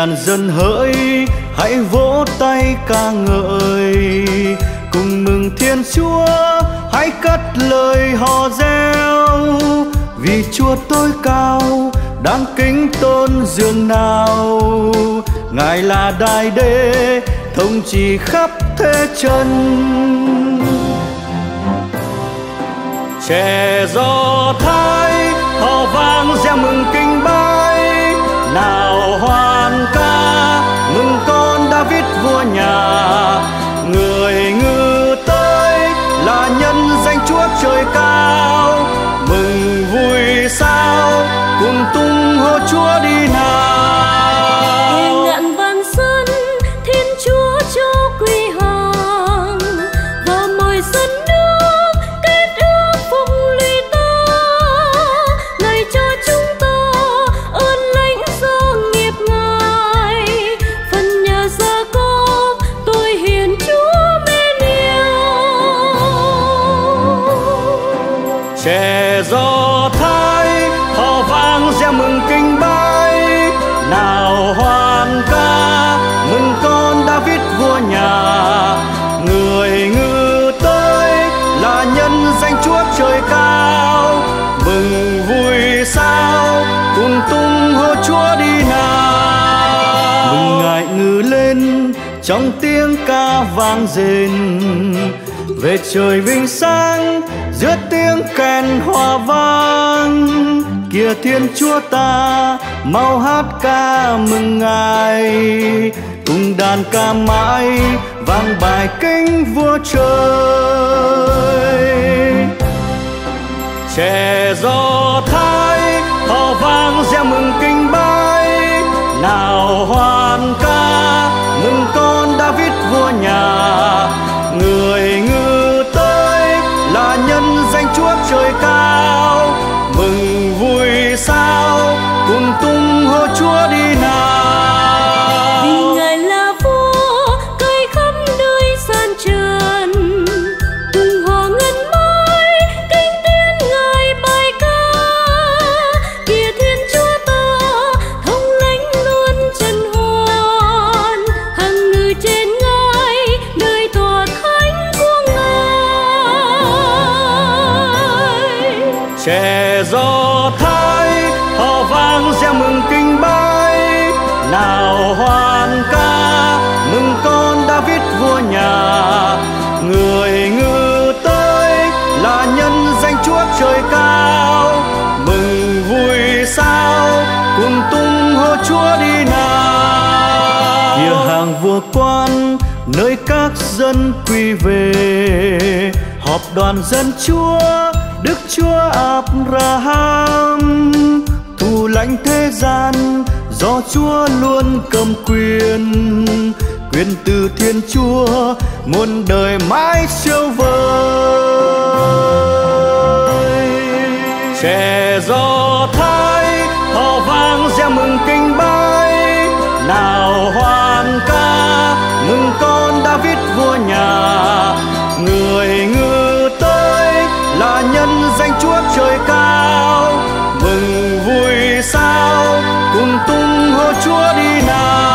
này ngàn dân hỡi, hãy vỗ tay ca ngợi. Cùng mừng thiên chúa, hãy cất lời hò reo. Vì chúa tôi cao, đáng kính tôn dường nào. Ngài là đại đế thống trị khắp thế chân. Trẻ do thái họ vang reo mừng kinh bái. Nào trong tiếng ca vang rền, về trời vinh sáng giữa tiếng kèn hòa vang. Kia thiên chúa ta, mau hát ca mừng ngài. Cùng đàn ca mãi, vang bài kinh vua trời. Trẻ do thái, họ vang reo mừng kinh bái. Nào hoa cùng tung hô chúa đi nào. Kia hàng vua quan nơi các dân quy về. Họp đoàn dân chúa đức chúa abraham thủ lãnh thế gian do chúa luôn cầm quyền. Quyền từ thiên chúa muôn đời mãi siêu vời. Trẻ do thái kinh bái. Nào hoàng ca, mừng con đã viết vua nhà. Người ngư tới là nhân danh chúa trời cao. Mừng vui sao, cùng tung hô chúa đi nào.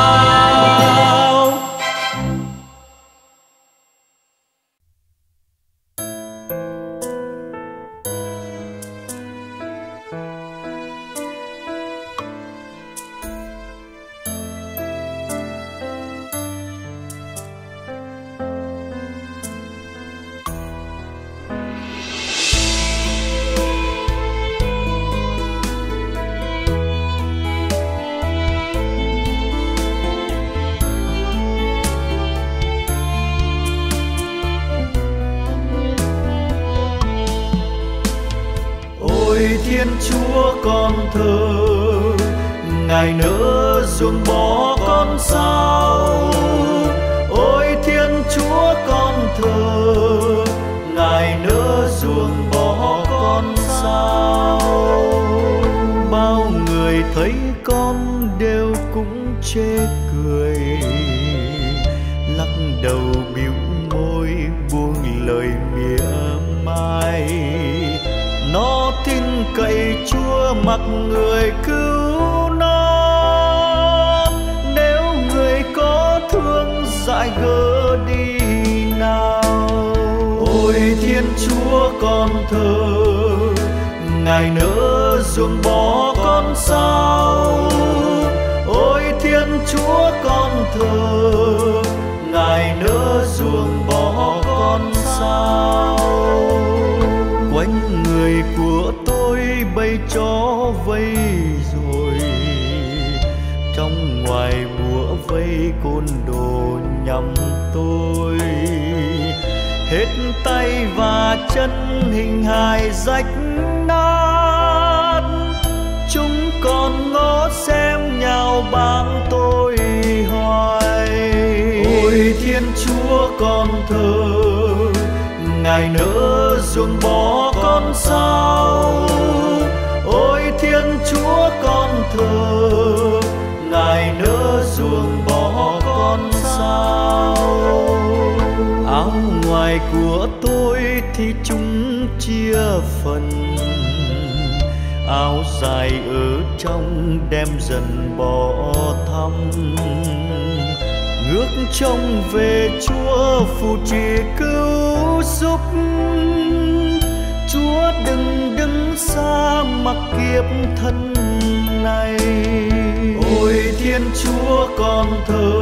Thiên chúa con thờ, ngài nỡ ruồng bỏ con sao ôi thiên chúa con thờ, ngài nỡ ruồng bỏ con sao bao người thấy con đều cũng chết. cậy chúa mặc người cứu nó nếu người có thương dại gỡ đi nào. Ôi thiên chúa con thơ ngài nỡ ruồng bỏ con sao? Ôi thiên chúa con thơ chó vây rồi. Trong ngoài búa vây côn đồ nhằm tôi. Hết tay và chân hình hài rách nát. Chúng còn ngó xem nhau bám tôi hoài. Ôi thiên chúa con thơ ngài nỡ ruồng bỏ con sao? Ôi thiên chúa con thờ, ngài nỡ ruồng bỏ con sao? Áo ngoài của tôi thì chúng chia phần áo dài ở trong đem dần bỏ thăm. Ngước trông về chúa phù trì cứu giúp chúa đừng đứng xa mặc kiếp thân này. Ôi thiên chúa con thơ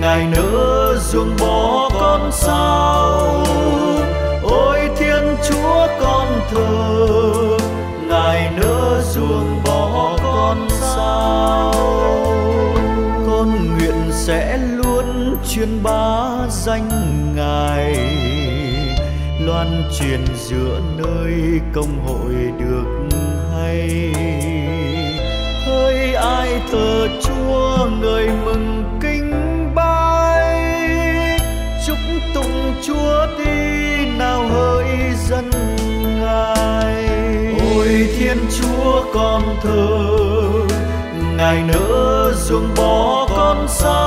ngài nỡ ruồng bỏ con sao? Ôi thiên chúa con thơ ngài nỡ ruồng bỏ con sao? Con nguyện sẽ luôn truyền bá danh ngài loan truyền giữa nơi công hội được hay. Hơi ai thờ chúa người mừng kinh bái. Chúc tụng chúa đi nào hỡi dân ngài. Ôi thiên chúa con thờ, ngài nỡ ruồng bỏ con sao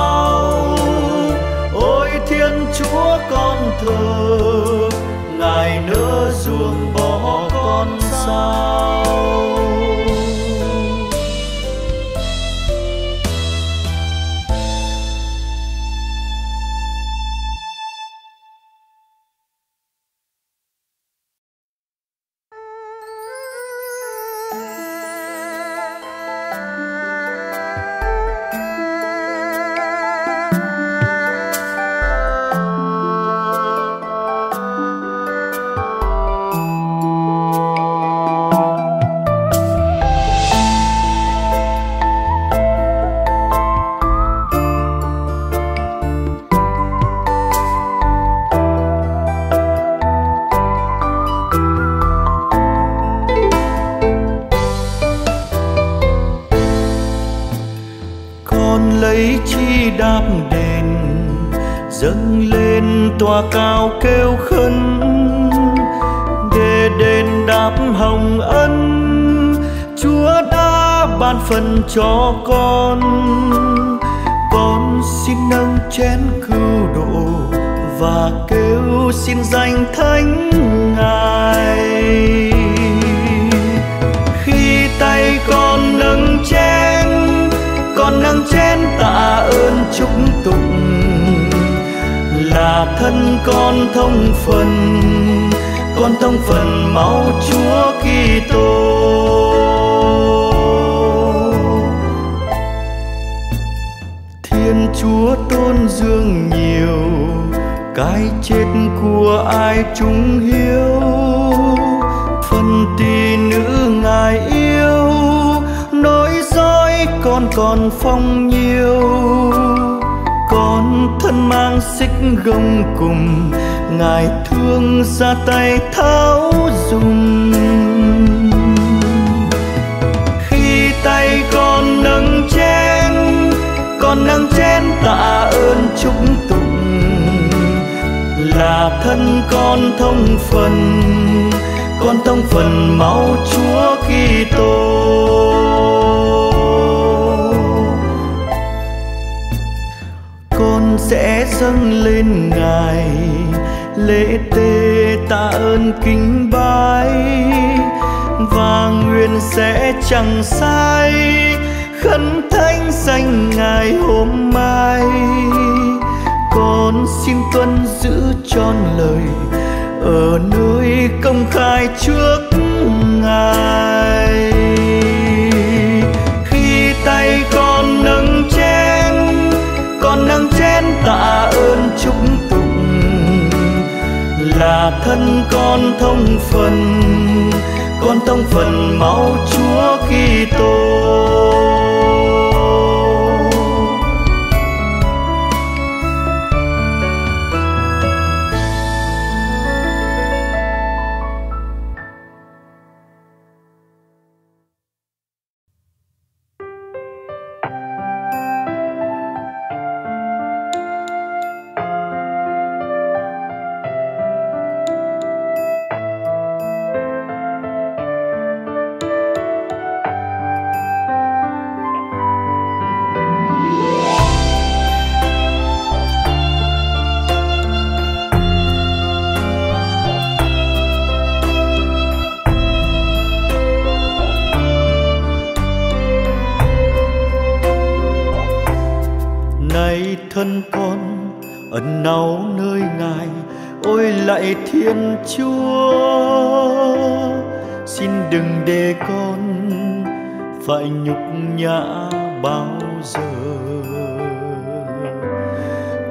đáp đền, dâng lên tòa cao kêu khấn. Để đền đáp hồng ân, chúa đã ban phần cho con. Con xin nâng chén cứu độ và kêu xin danh thánh ngài. Thân con thông phần, con thông phần máu chúa kitô. Thiên chúa tôn dương nhiều, cái chết của ai chúng hiếu. Phần tỳ nữ ngài yêu, nỗi dõi con còn phong nhiêu gông cùng, ngài thương ra tay tháo dùng khi tay con nâng chén con nâng chén tạ ơn chúc tụng. Là thân con thông phần, con thông phần máu chúa kitô. Sẽ dâng lên ngài. Lễ tê tạ ơn kính bái, và nguyện sẽ chẳng sai, khấn thánh danh ngài hôm mai. Con xin tuân giữ trọn lời, ở nơi công khai trước ngài. Thân con thông phần con thông phần máu chúa kitô. Thiên chúa. Xin đừng để con phải nhục nhã bao giờ.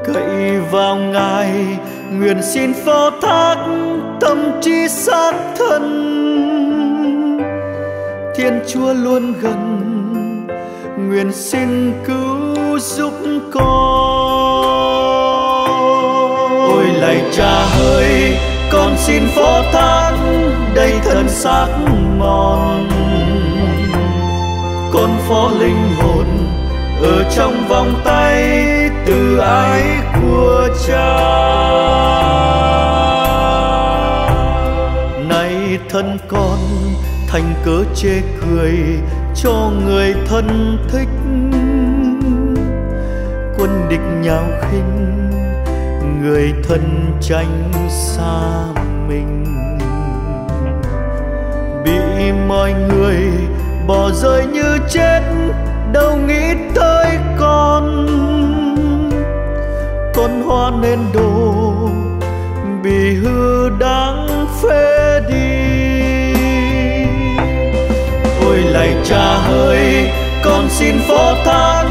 Cậy vào ngài, nguyện xin phó thác tâm trí xác thân. Thiên chúa luôn gần, nguyện xin cứu giúp con lạy cha hơi con xin phó thác đây thân xác mòn. Con phó linh hồn ở trong vòng tay từ ái của cha. Nay thân con thành cớ chê cười cho người thân thích. Quân địch nhào khinh người thân tranh xa mình. Bị mọi người bỏ rơi như chết, đâu nghĩ tới con. Con hoa nên đồ bị hư đáng phê đi. Ôi lạy cha ơi, con xin phó thác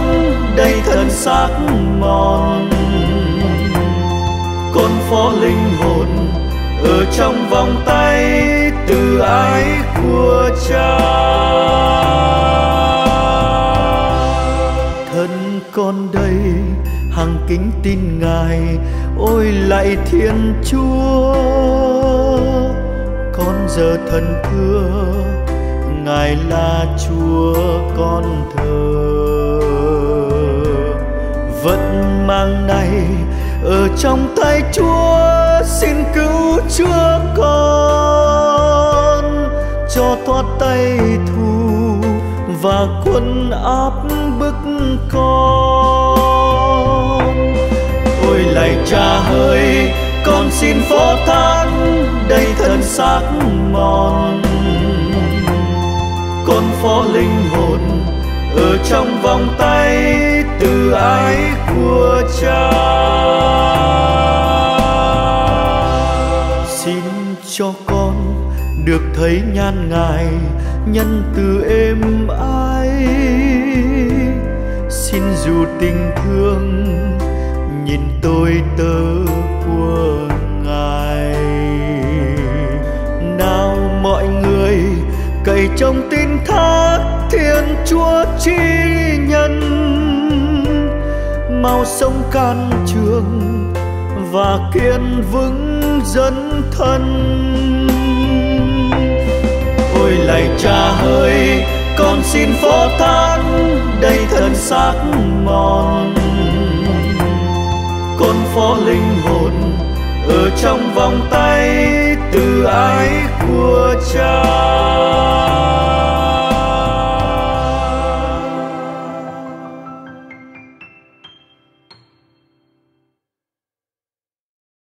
đây thân xác mòn con phó linh hồn, ở trong vòng tay từ ái của cha. Thân con đây hàng kính tin ngài, ôi lạy thiên chúa. Con giờ thần thưa, ngài là chúa con thờ. Vẫn mang này ở trong tay chúa xin cứu chúa con, cho thoát tay thù và quân áp bức con. Ôi lạy cha ơi, con xin phó thác đây thân xác mòn. Con phó linh ở trong vòng tay từ ái của cha. Xin cho con được thấy nhan ngài nhân từ êm ái. Xin dù tình thương nhìn tôi tớ của ngài. Nào mọi người cậy trong tin thác thiên chúa chi nhân. Mau sống can trường và kiên vững dân thân. Ôi lạy cha ơi, con xin phó thác đây thân xác mòn. Con phó linh hồn ở trong vòng tay từ ái của cha.